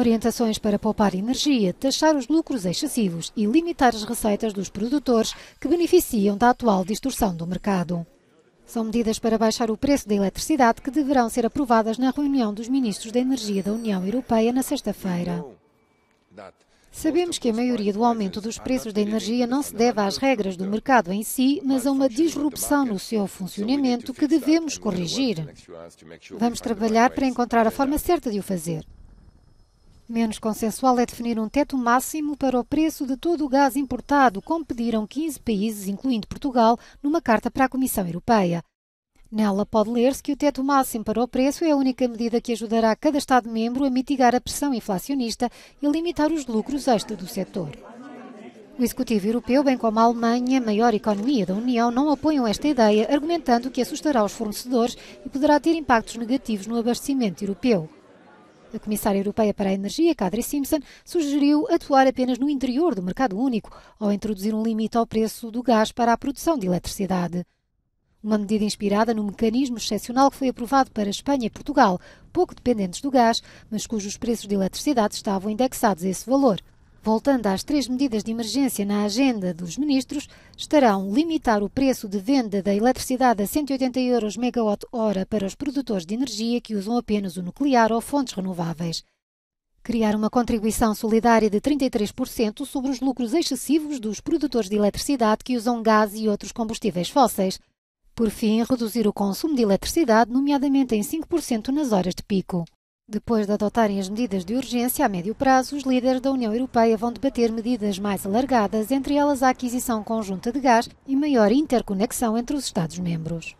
Orientações para poupar energia, taxar os lucros excessivos e limitar as receitas dos produtores que beneficiam da atual distorção do mercado. São medidas para baixar o preço da eletricidade que deverão ser aprovadas na reunião dos ministros da Energia da União Europeia na sexta-feira. Sabemos que a maioria do aumento dos preços da energia não se deve às regras do mercado em si, mas a uma disrupção no seu funcionamento que devemos corrigir. Vamos trabalhar para encontrar a forma certa de o fazer. Menos consensual é definir um teto máximo para o preço de todo o gás importado, como pediram 15 países, incluindo Portugal, numa carta para a Comissão Europeia. Nela pode ler-se que o teto máximo para o preço é a única medida que ajudará cada Estado-membro a mitigar a pressão inflacionista e limitar os lucros extra do setor. O Executivo Europeu, bem como a Alemanha, maior economia da União, não apoiam esta ideia, argumentando que assustará os fornecedores e poderá ter impactos negativos no abastecimento europeu. A Comissária Europeia para a Energia, Kadri Simpson, sugeriu atuar apenas no interior do mercado único, ao introduzir um limite ao preço do gás para a produção de eletricidade. Uma medida inspirada no mecanismo excepcional que foi aprovado para Espanha e Portugal, pouco dependentes do gás, mas cujos preços de eletricidade estavam indexados a esse valor. Voltando às três medidas de emergência na agenda dos ministros, estarão limitar o preço de venda da eletricidade a 180 euros megawatt-hora para os produtores de energia que usam apenas o nuclear ou fontes renováveis. Criar uma contribuição solidária de 33% sobre os lucros excessivos dos produtores de eletricidade que usam gás e outros combustíveis fósseis. Por fim, reduzir o consumo de eletricidade, nomeadamente em 5% nas horas de pico. Depois de adotarem as medidas de urgência a médio prazo, os líderes da União Europeia vão debater medidas mais alargadas, entre elas a aquisição conjunta de gás e maior interconexão entre os Estados-membros.